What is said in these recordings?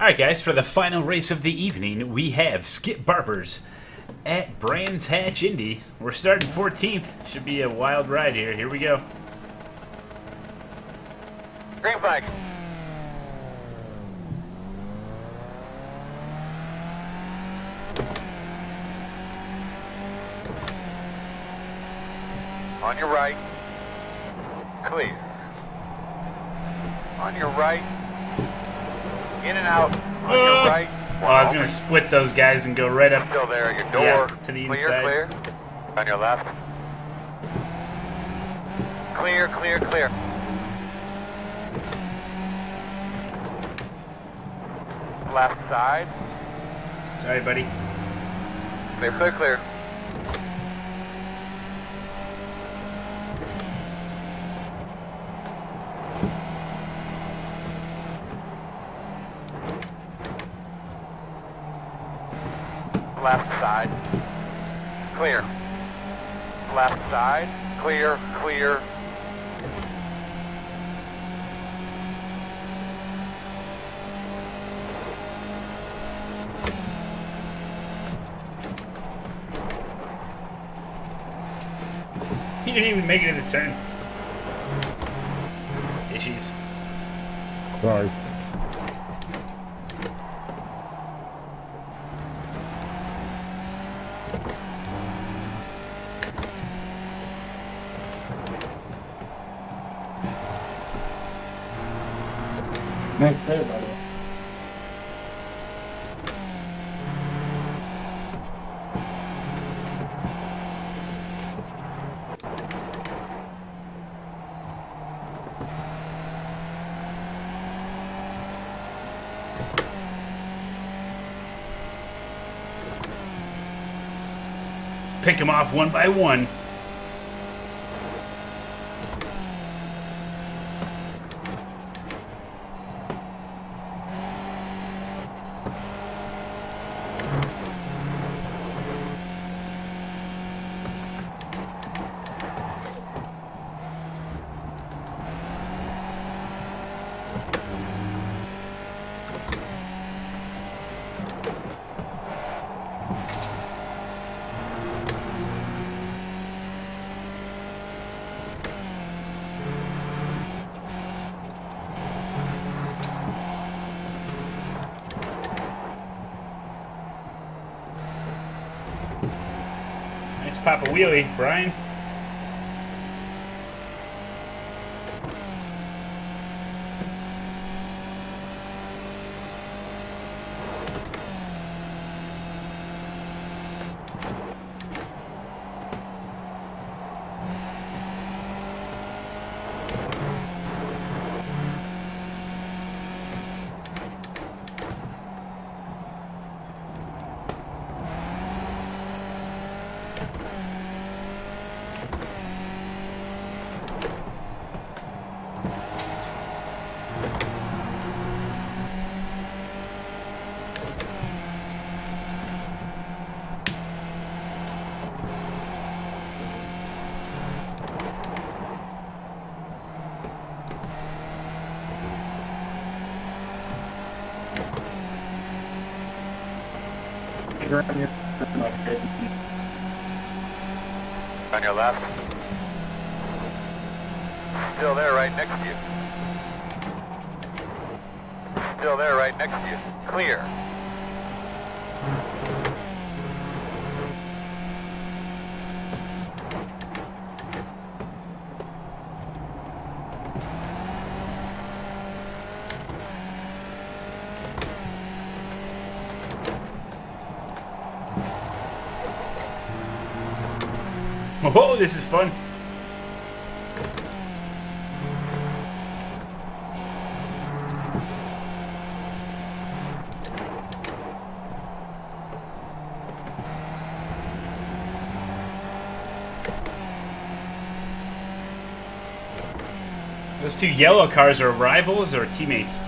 Alright, guys, for the final race of the evening, we have Skip Barbers at Brands Hatch Indy. We're starting 14th. Should be a wild ride here. Here we go. Green flag. On your right. Clear. On your right. In and out. On your Uh, right. Oh, I was going to split those guys and go right up. Still there. Your door. Yeah, to the clear, inside. clear. On your left. Clear, clear, clear. Left side. Sorry, buddy. Clear, clear, clear. Left side. Clear. Left side. Clear, clear. He didn't even make it in the turn. Issues. Sorry. Pick him off one by one. Pop a wheelie, Brian. On your left. Still there right next to you. Still there right next to you. Clear. Oh, this is fun. Those two yellow cars are rivals or teammates?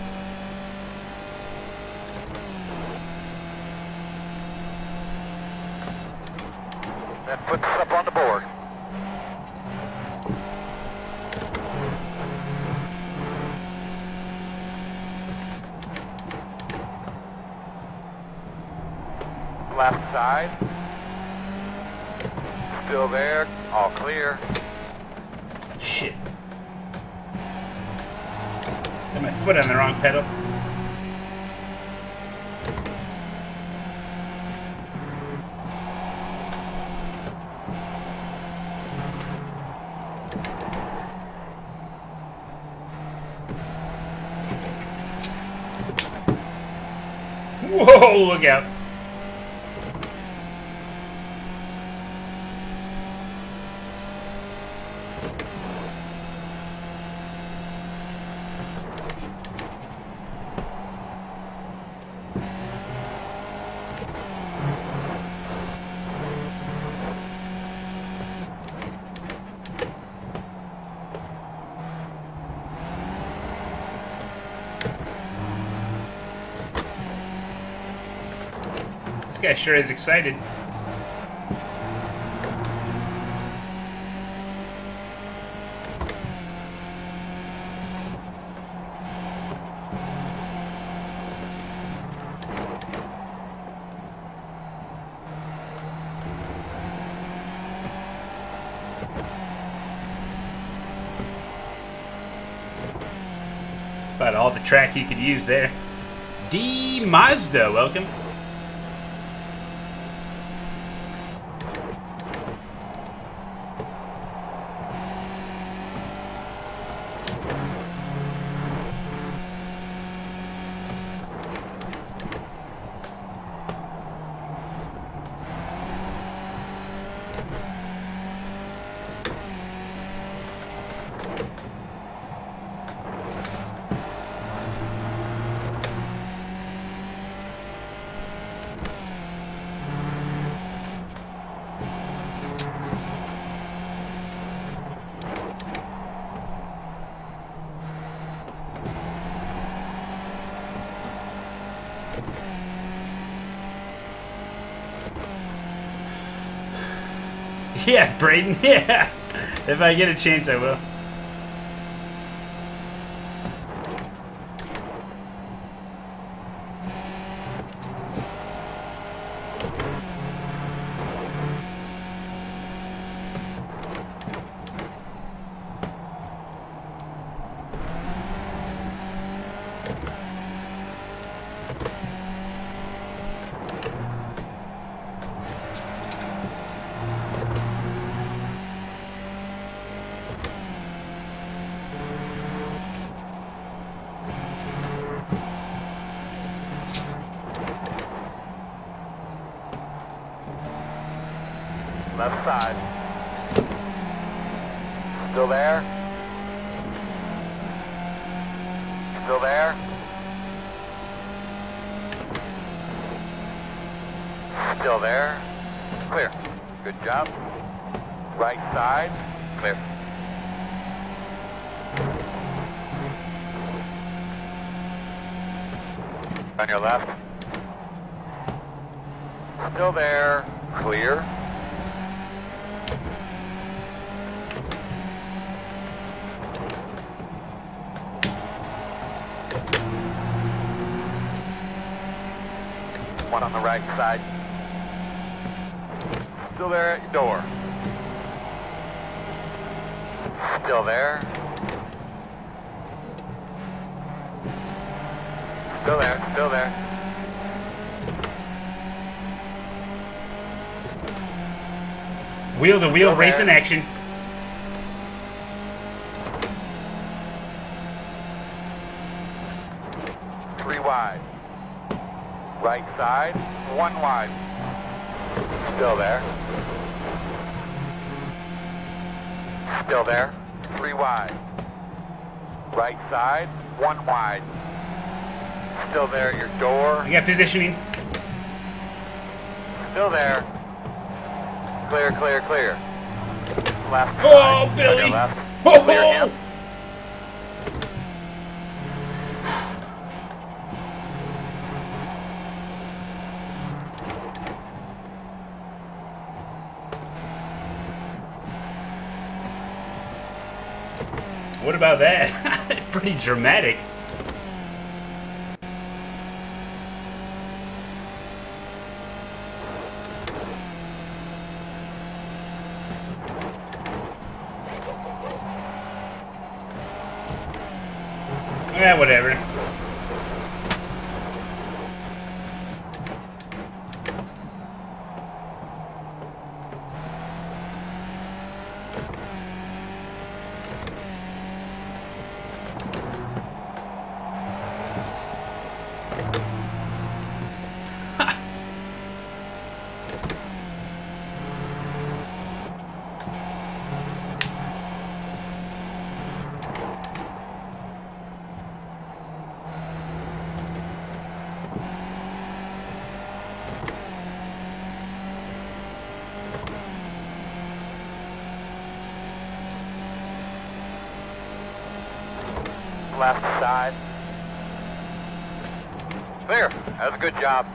That puts us up on the board. Left side. Still there. All clear. Shit. Got my foot on the wrong pedal. Whoa, look out. Guy sure is excited. About all the track you could use there. D Mazda, welcome. Yeah, Braden, yeah. If I get a chance, I will. Left side. Still there? Still there? Still there? Clear. Good job. Right side. Clear. On your left. Still there. Clear. On the right side. Still there at your door. Still there. Still there, still there. Wheel to wheel Still race there. in action. Three wide. Right side, one wide. Still there. Still there. Three wide. Right side, one wide. Still there at your door. You got positioning. Still there. Clear, clear, clear. Left Oh, side. On your Billy. Left. Oh, oh. About that? Pretty dramatic. Yeah, whatever. Left side. Clear. That was a good job.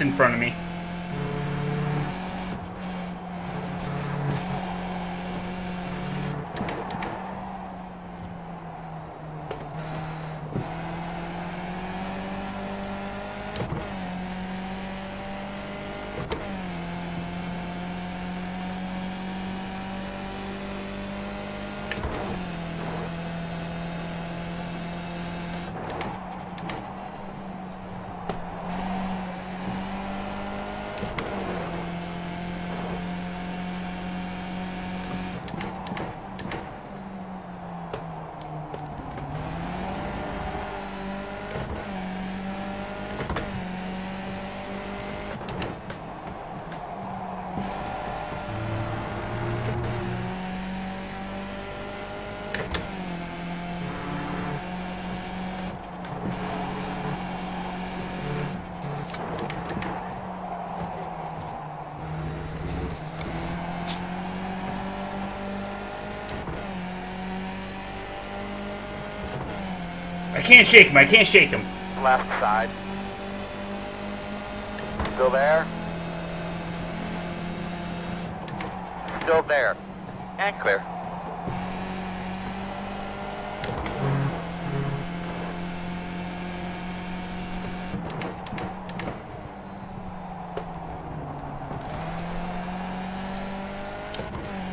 In front of me. Can't shake him. I can't shake him. Left side. Still there. Still there. And clear.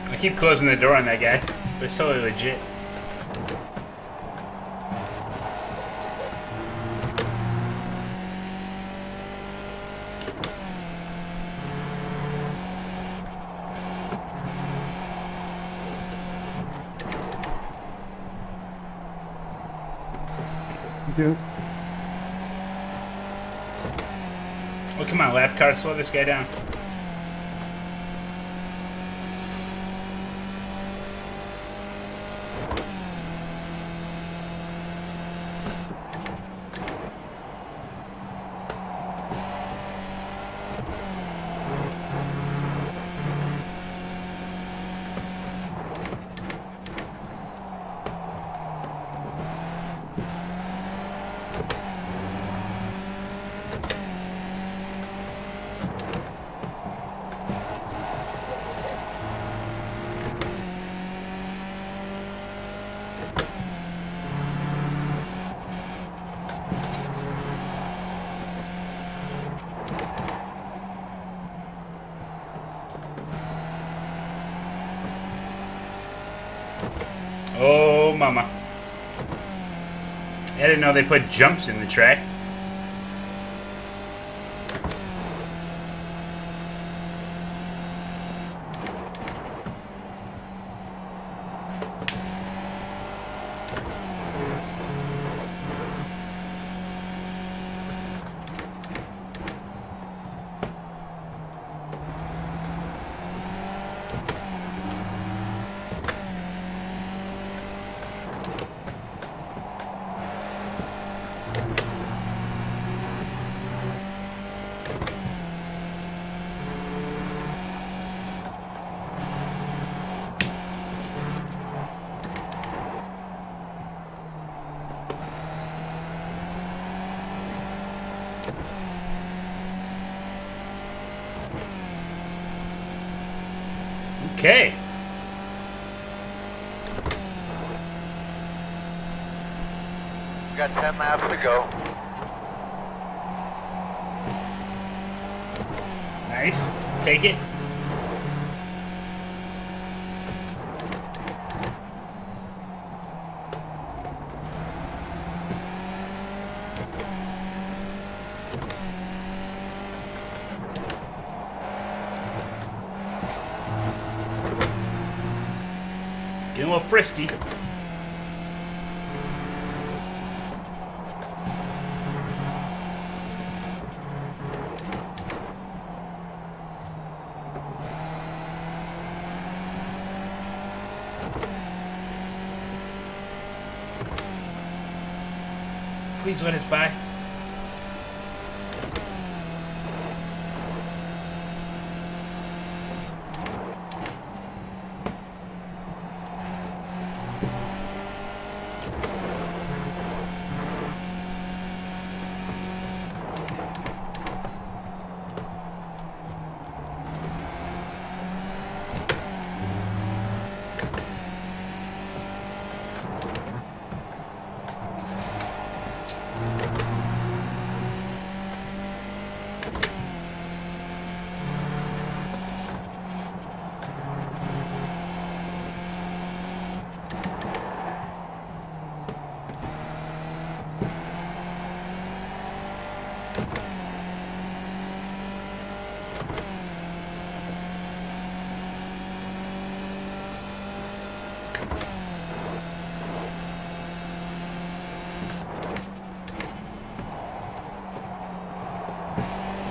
I keep closing the door on that guy, but it's totally legit. Dude. Oh, come on, lap car, slow this guy down. Oh, mama. I didn't know they put jumps in the track. Okay. We got 10 laps to go. Nice. Take it. Getting a little frisky. Please let us by.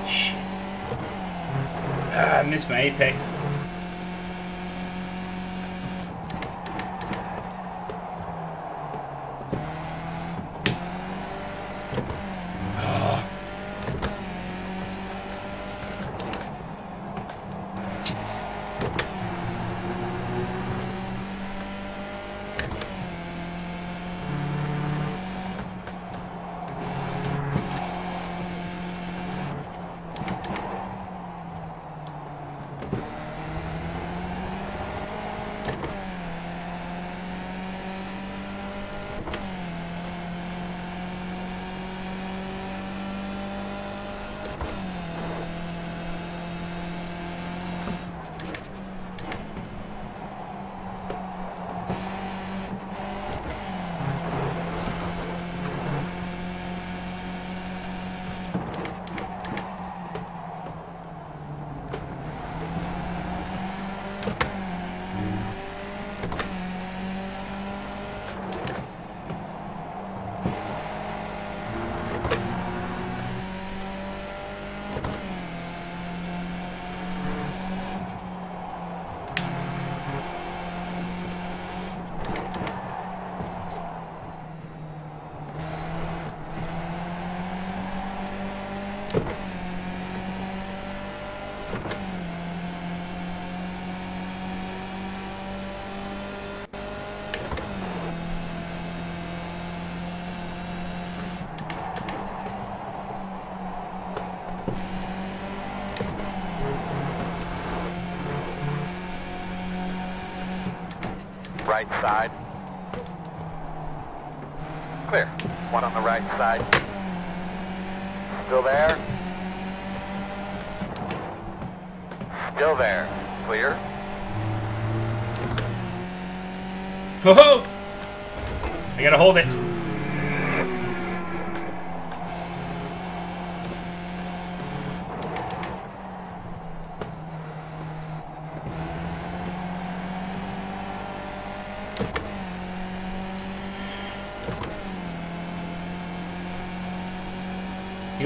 Shit. Ah, I my apex. Right side. Clear. One on the right side. Still there? Still there. Clear. Ho ho! I gotta hold it.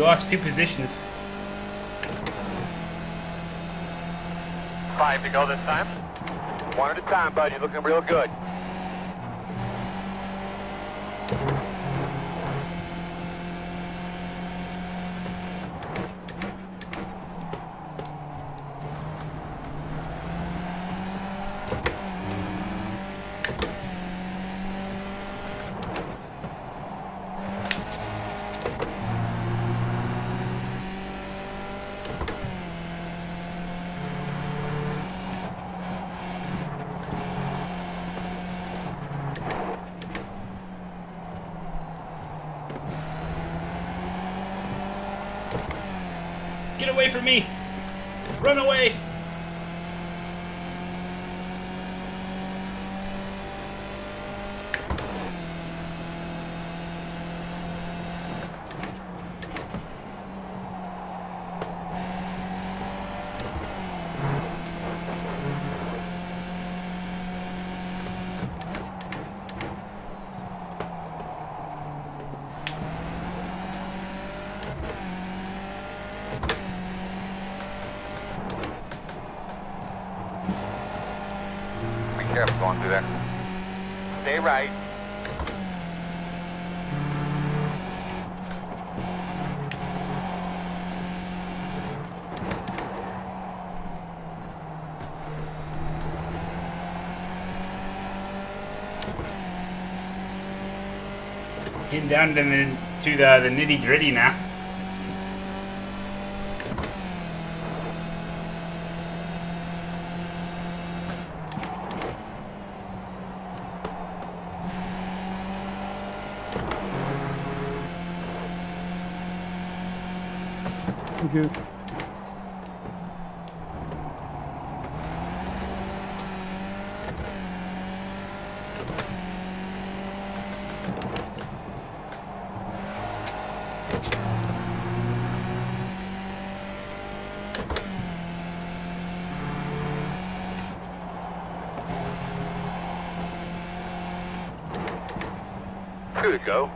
Lost two positions. Five to go this time. One at a time, bud. You're looking real good. Get away from me! Run away! Be careful going through there. Stay right. Getting down to the, to the, the nitty gritty now. Thank you. Two to go.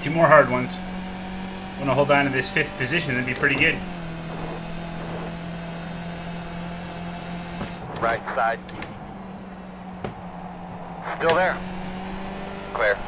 Two more hard ones. Want to hold on to this fifth position, that'd be pretty good. Right side. Still there. Clear.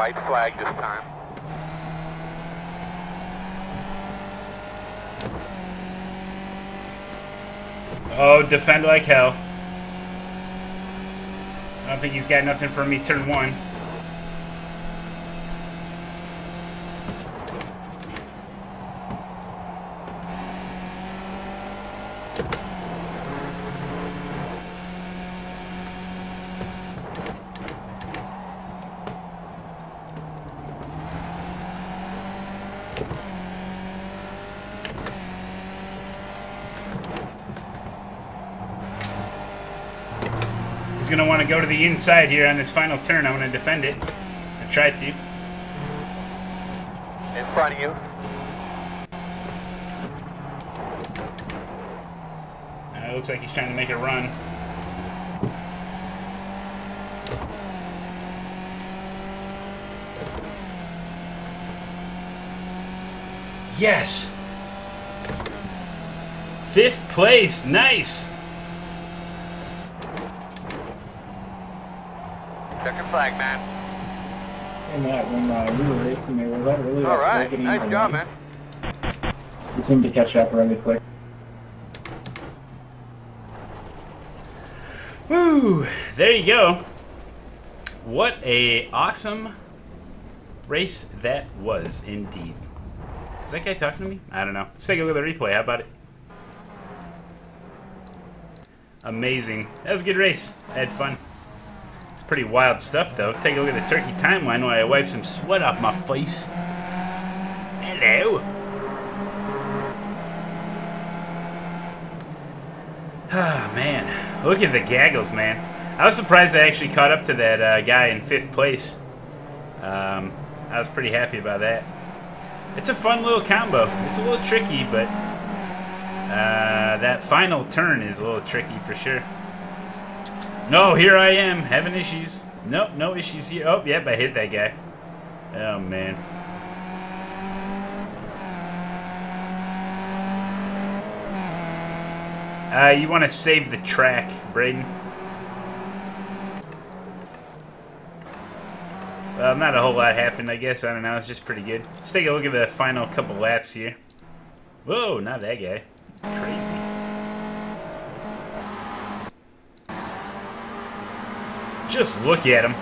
White flag this time. Oh, defend like hell. I don't think he's got nothing for me turn one. Going to want to go to the inside here on this final turn. I want to defend it. I tried to. In front of you. Uh, it looks like he's trying to make a run. Yes! Fifth place, nice! Checking flag, man. And that when uh, we were racing, they were like really All like, right. Nice job, man. way. We seemed to catch up really quick. Woo! There you go. What a awesome race that was indeed. Is that guy talking to me? I don't know. Let's take a look at the replay. How about it? Amazing. That was a good race. I had fun. Pretty wild stuff, though. Take a look at the turkey timeline while I wipe some sweat off my face. Hello. Ah, man. Look at the gaggles, man. I was surprised I actually caught up to that uh, guy in fifth place. Um, I was pretty happy about that. It's a fun little combo. It's a little tricky, but uh, that final turn is a little tricky for sure. No, here I am having issues. Nope, no issues here. Oh, yep, I hit that guy. Oh, man. Uh, you want to save the track, Braden. Well, not a whole lot happened, I guess. I don't know. It's just pretty good. Let's take a look at the final couple laps here. Whoa, not that guy. It's crazy. Just look at him.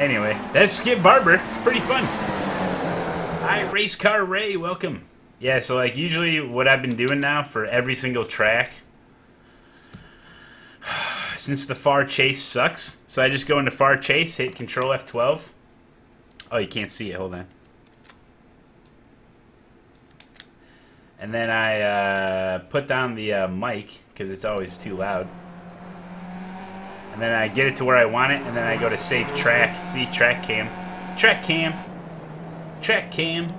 Anyway, that's Skip Barber. It's pretty fun. Hi, Race Car Ray. Welcome. Yeah, so like usually what I've been doing now for every single track, since the far chase sucks, so I just go into far chase, hit Control F12. Oh, you can't see it. Hold on. And then I uh, put down the uh, mic because it's always too loud. And then I get it to where I want it, and then I go to save track. See, track cam. Track cam. Track cam.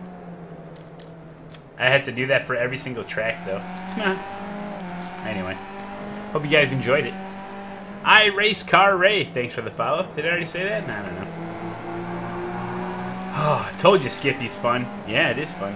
I had to do that for every single track, though. anyway. Hope you guys enjoyed it. I Race Car Ray. Thanks for the follow. Did I already say that? No, I don't know. Oh, told you Skippy's fun. Yeah, it is fun.